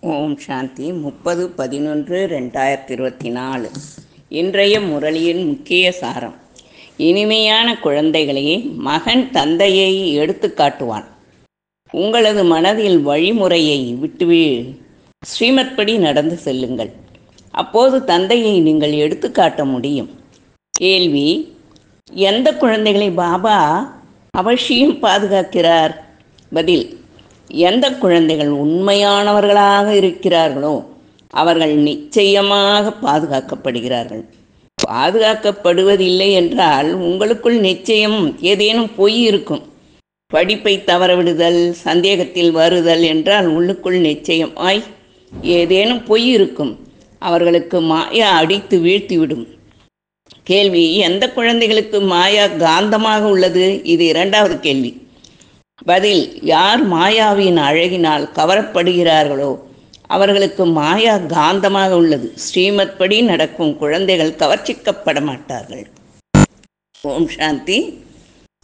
ஓம் சாந்தி முப்பது பதினொன்று ரெண்டாயிரத்தி இருபத்தி நாலு இன்றைய முரளியின் முக்கிய சாரம். இனிமையான குழந்தைகளே மகன் தந்தையை எடுத்து காட்டுவான். உங்களது மனதில் வழிமுறையை விட்டு ஸ்ரீமத்படி நடந்து செல்லுங்கள். அப்போது தந்தையை நீங்கள் எடுத்து காட்ட முடியும். கேள்வி எந்த குழந்தைகளை பாபா அவசியம் பாதுகாக்கிறார்? பதில் எந்த குழந்தைகள் உண்மையானவர்களாக இருக்கிறார்களோ அவர்கள் நிச்சயமாக பாதுகாக்கப்படுகிறார்கள். பாதுகாக்கப்படுவதில்லை என்றால் உங்களுக்குள் நிச்சயம் ஏதேனும் பொய் இருக்கும். படிப்பை தவறவிடுதல் சந்தேகத்தில் வருதல் என்றால் உள்ளுக்குள் நிச்சயம். ஆய் ஏதேனும் பொய் இருக்கும். அவர்களுக்கு மாயா அடித்து வீழ்த்திவிடும். கேள்வி எந்த குழந்தைகளுக்கு மாயா காந்தமாக உள்ளது? இது இரண்டாவது கேள்வி. பதில் யார் மாயாவின் அழகினால் கவரப்படுகிறார்களோ அவர்களுக்கு மாயா காந்தமாக உள்ளது. ஸ்ரீமத் படி நடக்கும் குழந்தைகள் கவர்ச்சிக்கப்பட மாட்டார்கள். ஓம் சாந்தி.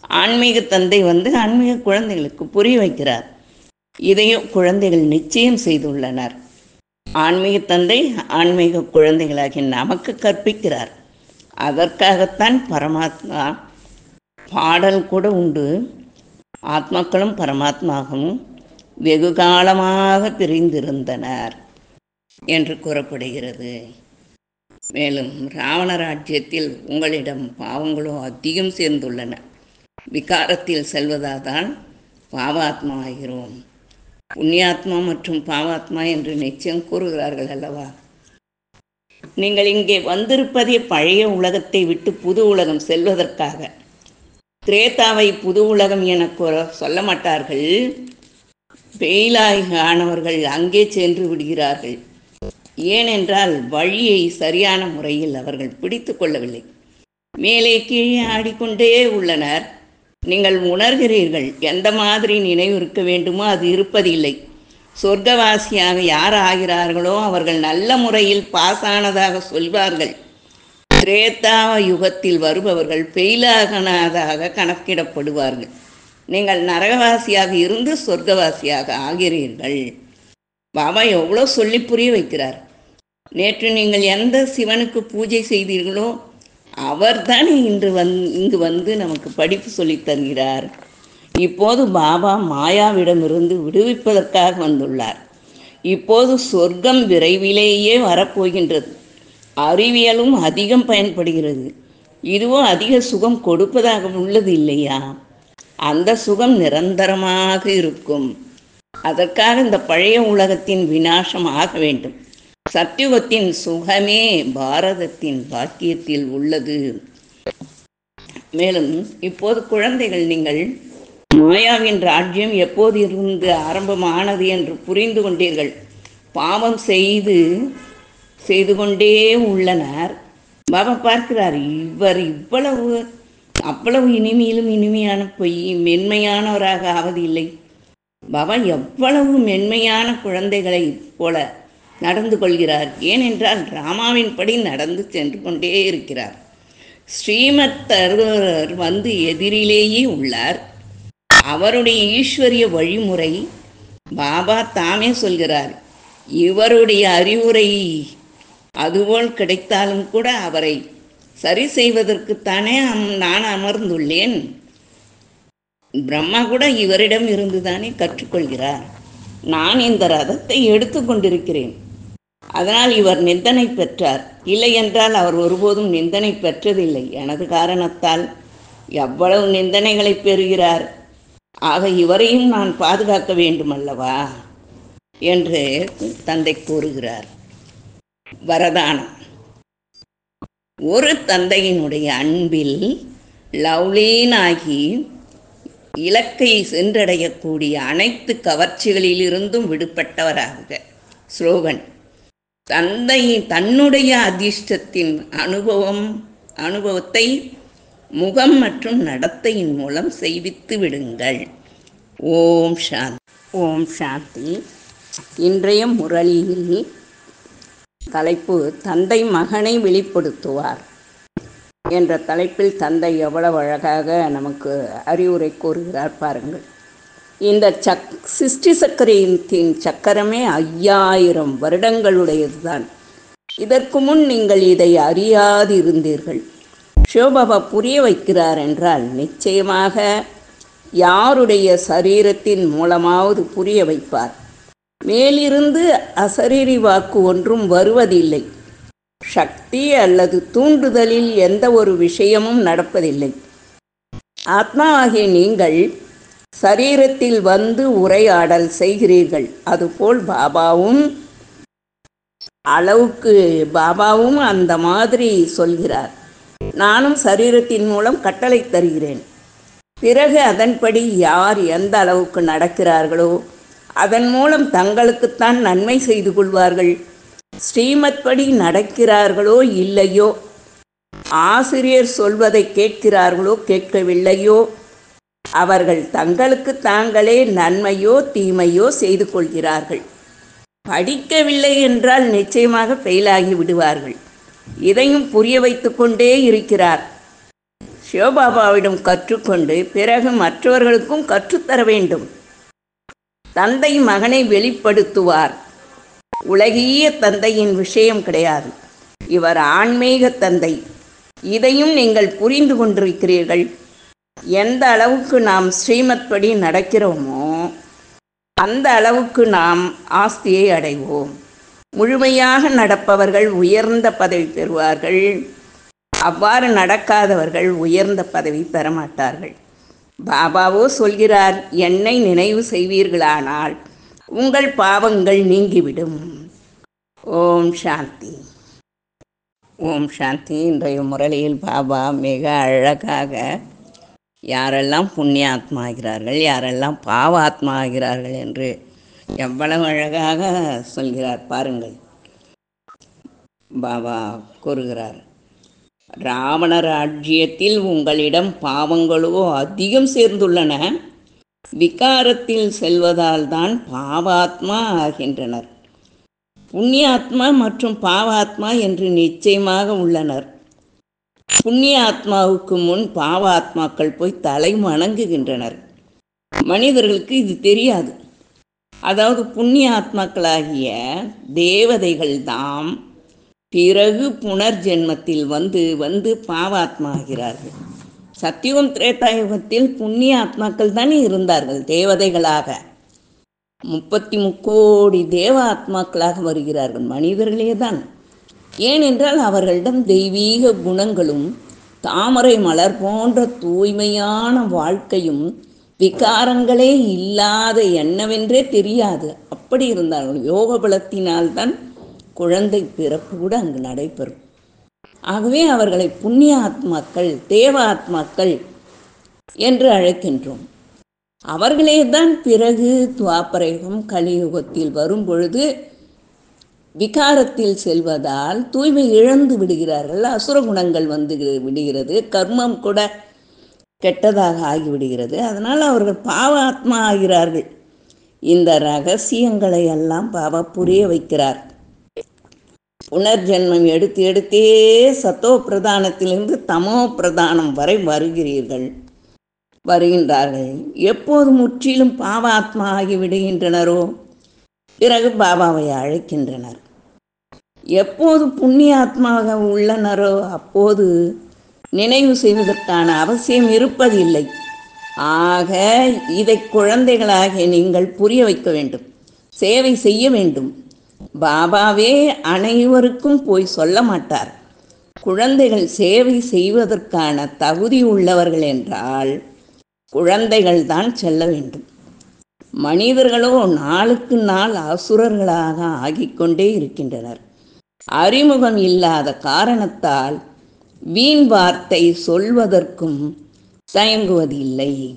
ஆன்மீக தந்தை வந்து ஆன்மீக குழந்தைகளுக்கு புரிய வைக்கிறார். இதையும் குழந்தைகள் நிச்சயம் செய்துள்ளனர். ஆன்மீக தந்தை ஆன்மீக குழந்தைகளாகி நமக்கு கற்பிக்கிறார். அதற்காகத்தான் பரமாத்மா பாடல் கூட உண்டு. ஆத்மாக்களும் பரமாத்மாவும் வெகு காலமாக பிரிந்திருந்தனர் என்று கூறப்படுகிறது. மேலும் ராவண ராஜ்யத்தில் உங்களிடம் பாவங்களோ அதிகம் சேர்ந்துள்ளன. விகாரத்தில் செல்வதால்தான் பாவாத்மா ஆகிறோம். புண்ணியாத்மா மற்றும் பாவாத்மா என்று நிச்சயம் கூறுகிறார்கள் அல்லவா? நீங்கள் இங்கே வந்திருப்பதே பழைய உலகத்தை விட்டு புது உலகம் செல்வதற்காக. திரேதாவை புது உலகம் என கூற சொல்ல மாட்டார்கள். பெயிலாய் ஆனவர்கள் அங்கே சென்று விடுகிறார்கள். ஏனென்றால் வழியை சரியான முறையில் அவர்கள் பிடித்து கொள்ளவில்லை. மேலே கீழே ஆடிக்கொண்டே உள்ளனர். நீங்கள் உணர்கிறீர்கள். எந்த மாதிரி நினைவு இருக்க வேண்டுமோ அது இருப்பதில்லை. சொர்க்கவாசியாக யார் ஆகிறார்களோ அவர்கள் நல்ல முறையில் பாசானதாக சொல்வார்கள். திரேதாவ யுகத்தில் வருபவர்கள் பெயிலாகனதாக கணக்கிடப்படுவார்கள். நீங்கள் நரகவாசியாக இருந்து சொர்க்கவாசியாக ஆகிறீர்கள். பாபா எவ்வளோ சொல்லி புரிய வைக்கிறார். நேற்று நீங்கள் எந்த சிவனுக்கு பூஜை செய்தீர்களோ அவர்தான் இன்று வந் இங்கு வந்து நமக்கு படிப்பு சொல்லித் தருகிறார். இப்போது பாபா மாயாவிடமிருந்து விடுவிப்பதற்காக வந்துள்ளார். இப்போது சொர்க்கம் விரைவிலேயே வரப்போகின்றது. அறிவியலும் அதிகம் பயன்படுகிறது. இதுவோ அதிக சுகம் கொடுப்பதாக உள்ளது இல்லையா? அந்த சுகம் நிரந்தரமாக இருக்கும். அதற்காக இந்த பழைய உலகத்தின் வினாசம் ஆக வேண்டும். சத்தியுகத்தின் சுகமே பாரதத்தின் பாக்கியத்தில் உள்ளது. மேலும் இப்போது குழந்தைகள் நீங்கள் மாயாவின் ராஜ்யம் எப்போது இருந்து ஆரம்பமானது என்று புரிந்து கொண்டீர்கள். பாவம் செய்து செய்து கொண்டே உள்ளனர். பாபா பார்க்கிறார் இவர் இவ்வளவு அவ்வளவு இனிமையிலும் இனிமையான பொய் மென்மையானவராக ஆவதில்லை. பாபா எவ்வளவு மென்மையான குழந்தைகளை போல நடந்து கொள்கிறார். ஏனென்றால் ராமாவின்படி நடந்து சென்று கொண்டே இருக்கிறார். ஸ்ரீமத் தருவர் வந்து எதிரிலேயே உள்ளார். அவருடைய ஈஸ்வரிய வழிமுறை பாபா தாமே சொல்கிறார். இவருடைய அறிவுரை அதுபோல் கிடைத்தாலும் கூட அவரை சரி செய்வதற்குத்தானே நான் அமர்ந்துள்ளேன். பிரம்மா கூட இவரிடம் இருந்துதானே கற்றுக்கொள்கிறார். நான் இந்த ரதத்தை எடுத்து கொண்டிருக்கிறேன். அதனால் இவர் நிந்தனை பெற்றார். இல்லை என்றால் அவர் ஒருபோதும் நிந்தனை பெற்றதில்லை. எனது காரணத்தால் எவ்வளவு நிந்தனைகளை பெறுகிறார். ஆக இவரையும் நான் பாதுகாக்க வேண்டும் அல்லவா என்று தந்தை கூறுகிறார். வரதானம். ஒரு தந்தையினுடைய அன்பில் லவ்லீனாகி இலக்கை சென்றடையக்கூடிய அனைத்து கவர்ச்சிகளிலிருந்தும் விடுபட்டவராக ஸ்லோகன். தந்தையின் தன்னுடைய அதிர்ஷ்டத்தின் அனுபவம் அனுபவத்தை முகம் மற்றும் நடத்தையின் மூலம் செய்வித்து விடுங்கள். ஓம் சாந்தி. ஓம் சாந்தி. இன்றைய முரளியில் தலைப்பு தந்தை மகனை வெளிப்படுத்துவார் என்ற தலைப்பில் தந்தை எவ்வளவு அழகாக நமக்கு அறிவுரை கூறுகிறார் பாருங்கள். இந்த சக் சிஸ்டி சக்கரத்தின் சக்கரமே ஐயாயிரம் வருடங்களுடையதுதான். இதற்கு முன் நீங்கள் இதை அறியாதிருந்தீர்கள். சிவபாபா புரிய வைக்கிறார் என்றால் நிச்சயமாக யாருடைய சரீரத்தின் மூலமாவது புரிய வைப்பார். மேலிருந்து அசரீரி வாக்கு ஒன்றும் வருவதில்லை. சக்தி அல்லது தூண்டுதலில் எந்த ஒரு விஷயமும் நடப்பதில்லை. ஆத்மா நீங்கள் சரீரத்தில் வந்து உரையாடல் செய்கிறீர்கள். அதுபோல் பாபாவும் அளவுக்கு பாபாவும் அந்த மாதிரி சொல்கிறார். நானும் சரீரத்தின் மூலம் கட்டளை தருகிறேன். பிறகு அதன்படி யார் எந்த அளவுக்கு நடக்கிறார்களோ அதன் மூலம் தங்களுக்குத்தான் நன்மை செய்து கொள்வார்கள். ஸ்ரீமத் படி நடக்கிறார்களோ இல்லையோ? ஆசிரியர் சொல்வதை கேட்கிறார்களோ கேட்கவில்லையோ? அவர்கள் தங்களுக்கு தாங்களே நன்மையோ தீமையோ செய்து கொள்கிறார்கள். படிக்கவில்லை என்றால் நிச்சயமாக ஃபெயிலாகி விடுவார்கள். இதையும் புரிய வைத்து கொண்டே இருக்கிறார். சிவபாபாவிடம் கற்றுக்கொண்டு பிறகு மற்றவர்களுக்கும் கற்றுத்தர வேண்டும். தந்தை மகனை வெளிப்படுத்துவார். உலகிய தந்தையின் விஷயம் கிடையாது. இவர் ஆன்மீக தந்தை. இதையும் நீங்கள் புரிந்து கொண்டிருக்கிறீர்கள். எந்த அளவுக்கு நாம் ஸ்ரீமத் படி நடக்கிறோமோ அந்த அளவுக்கு நாம் ஆஸ்தியை அடைவோம். முழுமையாக நடப்பவர்கள் உயர்ந்த பதவி பெறுவார்கள். அவ்வாறு நடக்காதவர்கள் உயர்ந்த பதவி பெற மாட்டார்கள். பாபாவோ சொல்கிறார் என்னை நினைவு செய்வீர்களானால் உங்கள் பாவங்கள் நீங்கிவிடும். ஓம் சாந்தி. ஓம் சாந்தி. இன்றைய முரளியில் பாபா மிக அழகாக யாரெல்லாம் புண்ணியாத்மா ஆகிறார்கள் யாரெல்லாம் பாவாத்மா ஆகிறார்கள் என்று எவ்வளவு அழகாக சொல்கிறார் பாருங்கள். பாபா கூறுகிறார் ராவண ராஜ்யத்தில் உங்களிடம் பாவங்களோ அதிகம் சேர்ந்துள்ளன. விகாரத்தில் செல்வதால் தான் பாவாத்மா ஆகின்றனர். புண்ணியாத்மா மற்றும் பாவாத்மா என்று நிச்சயமாக உள்ளனர். புண்ணிய ஆத்மாவுக்கு முன் பாவ ஆத்மாக்கள் போய் தலை வணங்குகின்றனர். மனிதர்களுக்கு இது தெரியாது. அதாவது புண்ணிய ஆத்மாக்களாகிய தேவதைகள் தாம் பிறகு புனர்ஜென்மத்தில் வந்து வந்து பாவாத்மா ஆகிறார்கள் சத்தியுகம் திரேதாயுகத்தில் புண்ணிய ஆத்மாக்கள் தானே இருந்தார்கள் தேவதைகளாக. முப்பத்தி முக்கோடி தேவ ஆத்மாக்களாக வருகிறார்கள் மனிதர்களே தான். ஏனென்றால் அவர்களிடம் தெய்வீக குணங்களும் தாமரை மலர் போன்ற தூய்மையான வாழ்க்கையும் விகாரங்களே இல்லாத என்னவென்றே தெரியாது. அப்படி இருந்தார்கள் யோக பலத்தினால்தான் குழந்தை பிறப்பு கூட அங்கு நடைபெறும். ஆகவே அவர்களை புண்ணிய ஆத்மாக்கள் தேவ ஆத்மாக்கள் என்று அழைக்கின்றோம். அவர்களே தான் பிறகு துவாபரயுகம் கலியுகத்தில் வரும் பொழுது விகாரத்தில் செல்வதால் தூய்மை இழந்து விடுகிறார்கள். அசுர குணங்கள் வந்து விடுகிறது. கர்மம் கூட கெட்டதாக ஆகிவிடுகிறது. அதனால் அவர்கள் பாவ ஆத்மா ஆகிறார்கள். இந்த ரகசியங்களை எல்லாம் பாபா புரிய வைக்கிறார். புனர்ஜென்மம் எடுத்து எடுத்தே சத்தோ பிரதானத்திலிருந்து தமோ பிரதானம் வரை வருகிறீர்கள். வருகின்றார்கள். எப்போது முற்றிலும் பாவாத்மா ஆகி விடுகின்றனரோ? பிறகு பாபாவை அழைக்கின்றனர். எப்போது புண்ணியாத்மாக உள்ளனரோ? அப்போது நினைவு செய்வதற்கான அவசியம் இருப்பதில்லை. ஆக இதை குழந்தைகளாகிய நீங்கள் புரிய வைக்க வேண்டும். சேவை செய்ய வேண்டும். பாபாவே அனைவருக்கும் போய் சொல்ல மாட்டார். குழந்தைகள் சேவை செய்வதற்கான தகுதி உள்ளவர்கள் என்றால் குழந்தைகள் தான் செல்ல வேண்டும். மனிதர்களோ நாளுக்கு நாள் அசுரர்களாக ஆகிக்கொண்டே இருக்கின்றனர். அறிமுகம் இல்லாத காரணத்தால் வீண் வார்த்தை சொல்வதற்கும் தயங்குவதில்லை.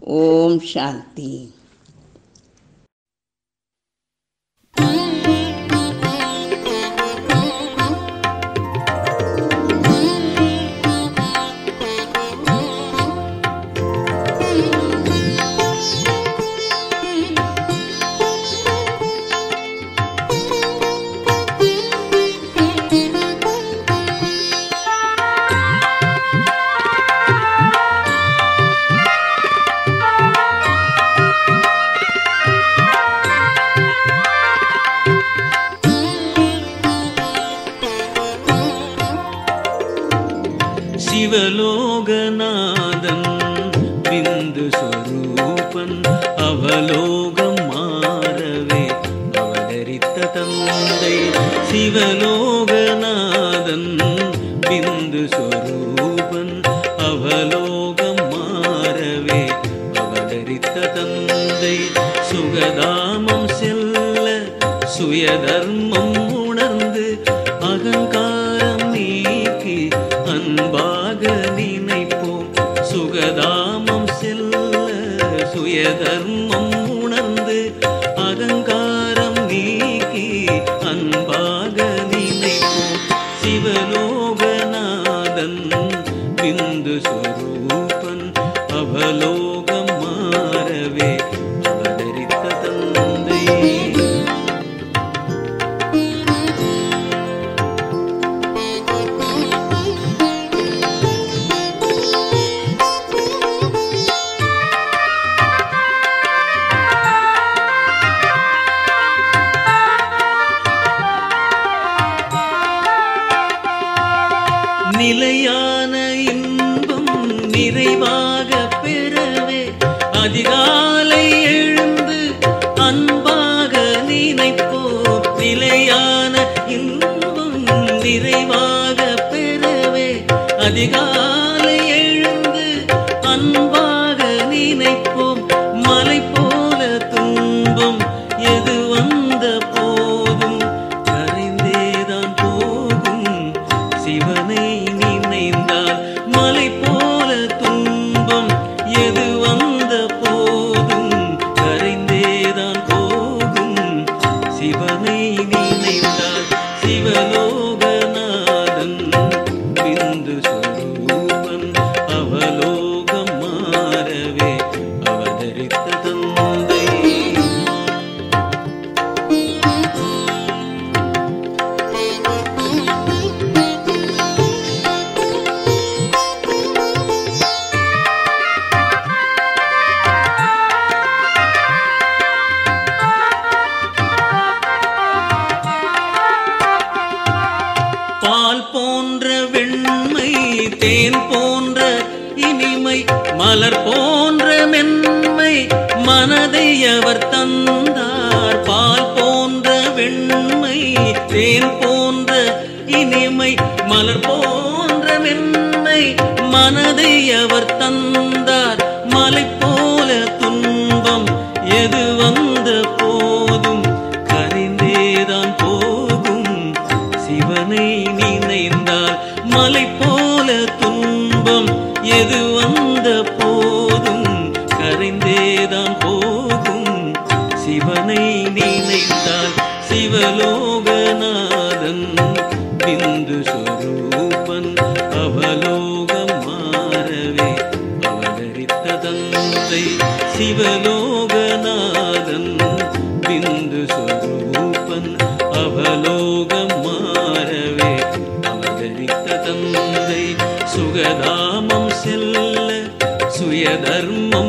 ஓம் சாந்தி. ரூபன் அவலோகம் மாறவே அவதரித்த தந்தை சுகதாமம் செல்ல சுயதர்மம் உணர்ந்து அகங்காரம் நீக்கி அன்பாக நினைப்போம். சுகதாமம் செல்ல சுயதர்மம் लोकनादन् बिन्दुस्वरूपन् अवलोकमारवे। நிலையான இன்பம் நிறைவாக பெறவே அதிகாலை எழுந்து அன்பாக நினைப்போம் நிலையான இன்பம் நிறைவாக பெறவே அதிகாலை அவர் தந்தார். பால் போன்ற வெண்மை தேன் போன்ற இனிமை மலர் போன்ற மென்மை மனதை அவர் தந்தார் യധർമ്മം